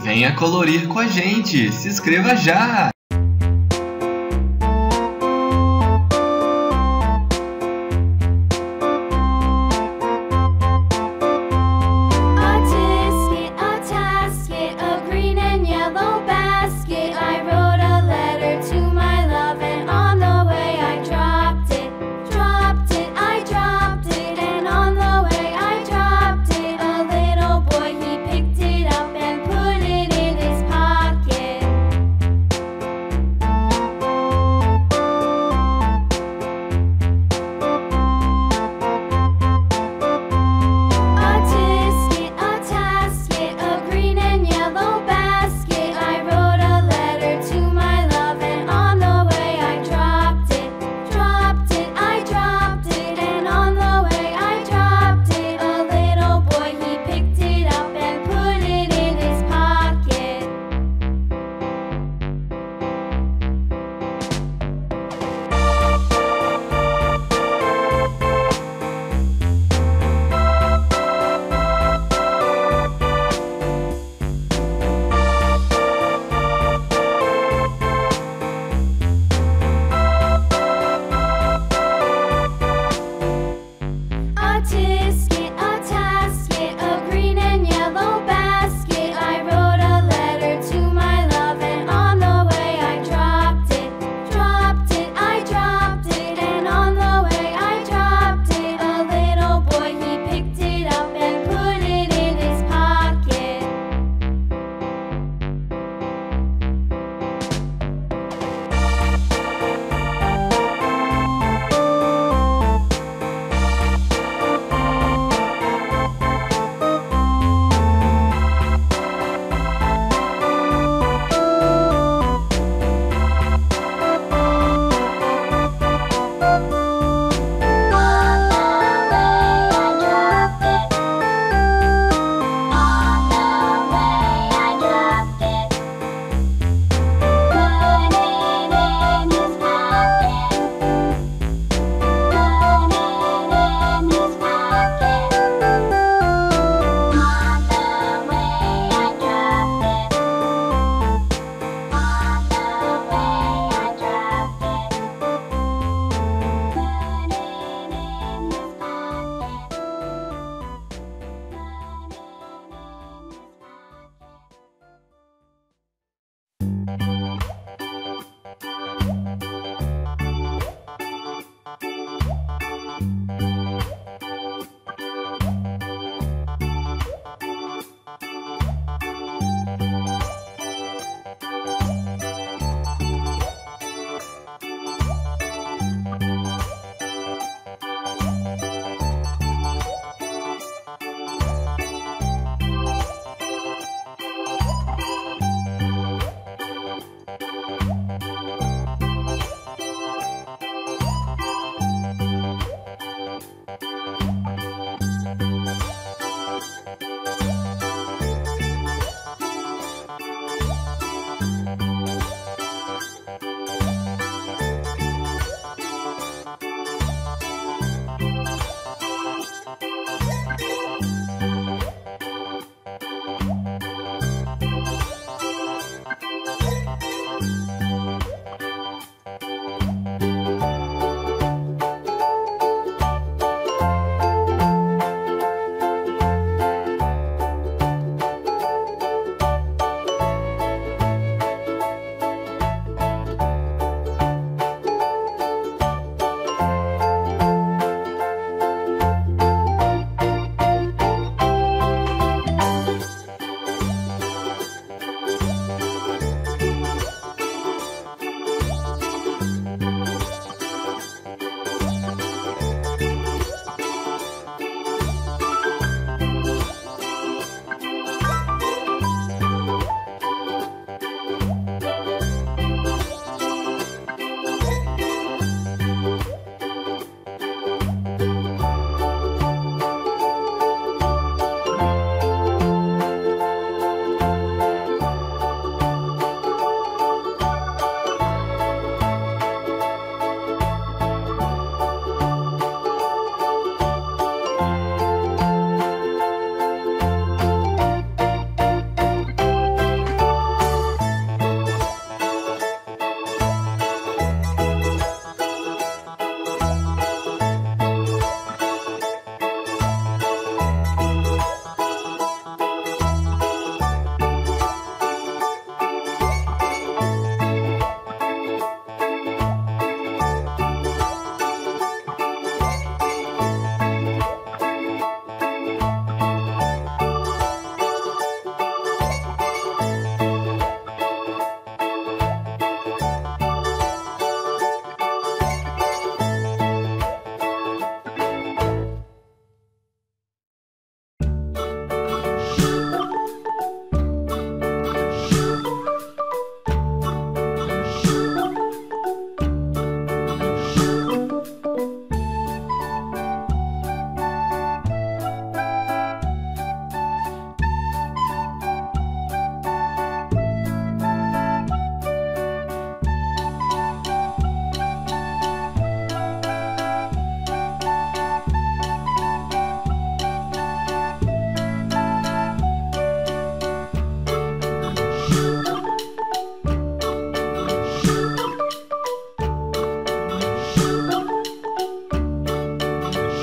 Venha colorir com a gente! Se inscreva já!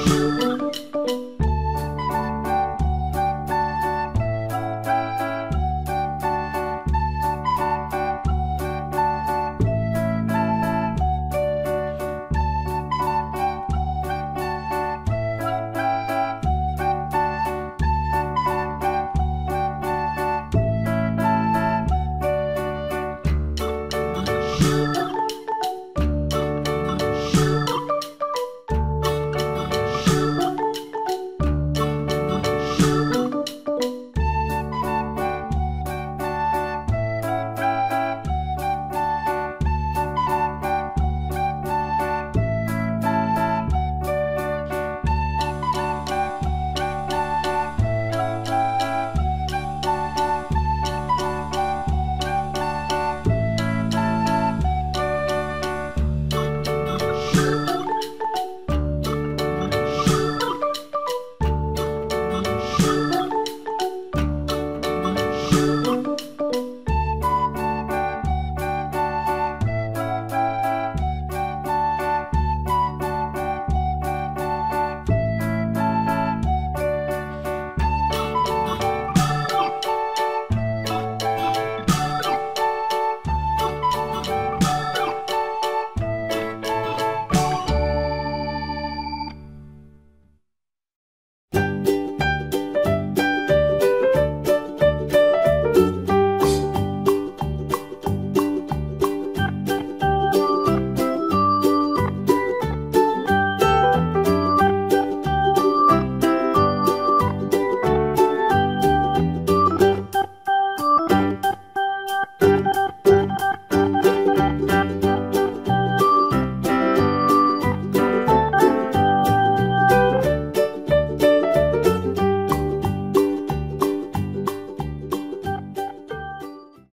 you.